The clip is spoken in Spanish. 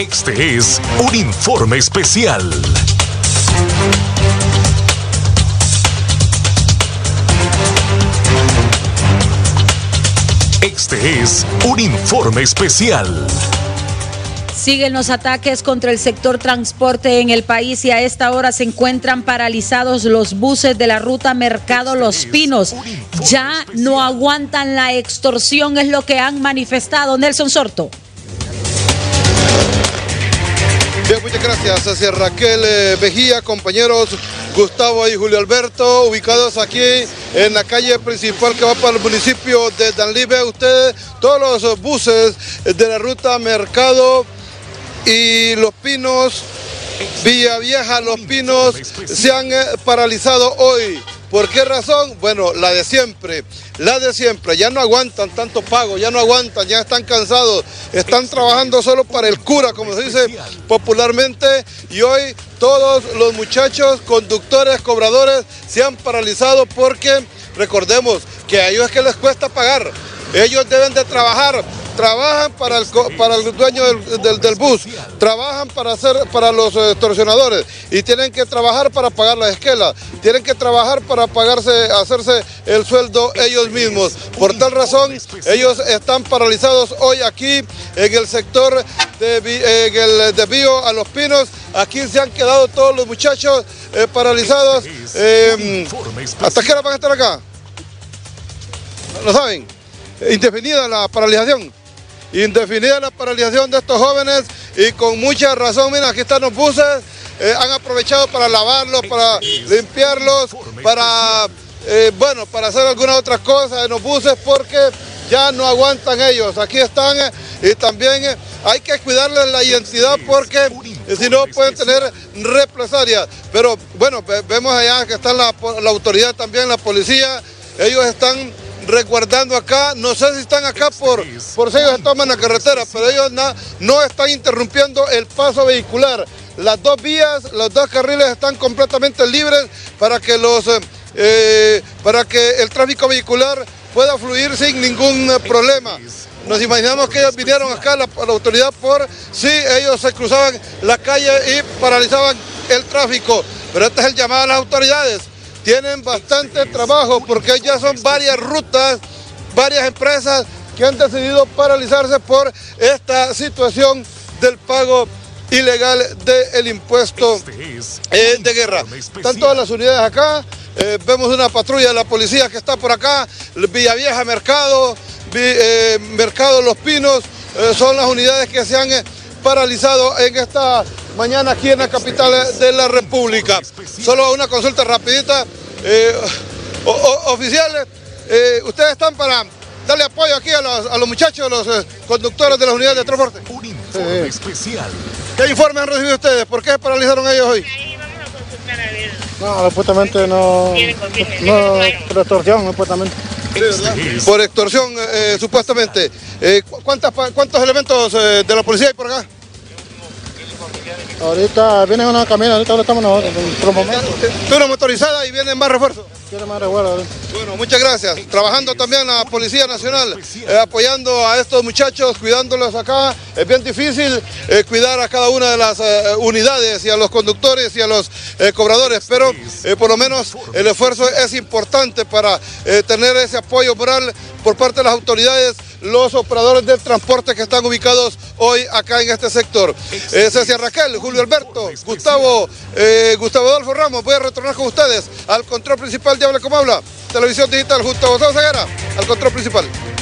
Este es un informe especial. Este es un informe especial. Siguen los ataques contra el sector transporte en el país y a esta hora se encuentran paralizados los buses de la ruta Mercado Los Pinos. Ya no aguantan la extorsión, es lo que han manifestado. Nelson Sorto. Gracias. Hacia Raquel eh, Vejía, compañeros Gustavo y Julio Alberto, ubicados aquí en la calle principal que va para el municipio de Danlibe. Ustedes, todos los buses de la ruta Mercado y Los Pinos, Villa Vieja, Los Pinos, se han eh, paralizado hoy. ¿Por qué razón? Bueno, la de siempre, la de siempre. Ya no aguantan tanto pago, ya no aguantan, ya están cansados, están trabajando solo para el cura, como se dice popularmente. Y hoy todos los muchachos, conductores, cobradores, se han paralizado porque recordemos que a ellos es que les cuesta pagar. Ellos deben de trabajar trabajan para el, para el dueño del, bus, trabajan para, hacer, para los extorsionadores y tienen que trabajar para pagar la esquela, tienen que trabajar para pagarse, hacerse el sueldo ellos mismos. Por tal razón, ellos están paralizados hoy aquí en el sector de, en el desvío a Los Pinos. Aquí se han quedado todos los muchachos eh, paralizados. Eh, ¿Hasta qué hora van a estar acá? ¿Lo saben? Indefinida la paralización indefinida la paralización de estos jóvenes y con mucha razón, mira, aquí están los buses, eh, han aprovechado para lavarlos, para limpiarlos, para, eh, bueno, para hacer algunas otras cosas en los buses porque ya no aguantan ellos. Aquí están eh, y también hay que cuidarles la identidad porque si no pueden tener represalias. Pero bueno, vemos allá que está la, la autoridad también, la policía, ellos están resguardando acá. No sé si están acá por, por si ellos toman la carretera, pero ellos no están interrumpiendo el paso vehicular. Las dos vías, los dos carriles están completamente libres para que, los, eh, para que el tráfico vehicular pueda fluir sin ningún problema. Nos imaginamos que ellos vinieron acá, la, la autoridad, por si ellos se cruzaban la calle y paralizaban el tráfico. Pero este es el llamado a las autoridades tienen bastante trabajo porque ya son varias rutas, varias empresas que han decidido paralizarse por esta situación del pago ilegal del impuesto eh, de guerra. Están todas las unidades acá, eh, vemos una patrulla de la policía que está por acá, Villavieja Mercado, eh, Mercado Los Pinos, son las unidades que se han paralizado en esta mañana aquí en la capital de la República. Solo una consulta rapidita. Eh, oficiales, eh, ustedes están para darle apoyo aquí a los, muchachos, a los eh, conductores de las unidades de transporte. Un informe especial. ¿Qué informe han recibido ustedes? ¿Por qué paralizaron ellos hoy? No, supuestamente no. No, por extorsión, supuestamente. por extorsión, supuestamente. ¿Cuántos elementos de la policía hay por acá? Ahorita viene una camioneta, ahorita estamos nosotros, en momento. una motorizada y vienen más refuerzos. Más refuerzos. Bueno, muchas gracias. Trabajando también la Policía Nacional, eh, apoyando a estos muchachos, cuidándolos acá. Es bien difícil eh, cuidar a cada una de las eh, unidades y a los conductores y a los cobradores, pero por lo menos el esfuerzo es importante para tener ese apoyo moral por parte de las autoridades los operadores del transporte que están ubicados hoy acá en este sector. Eh, Cecilia Raquel, Julio Alberto, Gustavo, eh, Gustavo Adolfo Ramos, voy a retornar con ustedes al control principal de Habla como Habla, televisión digital, justo a Ceguera, al control principal.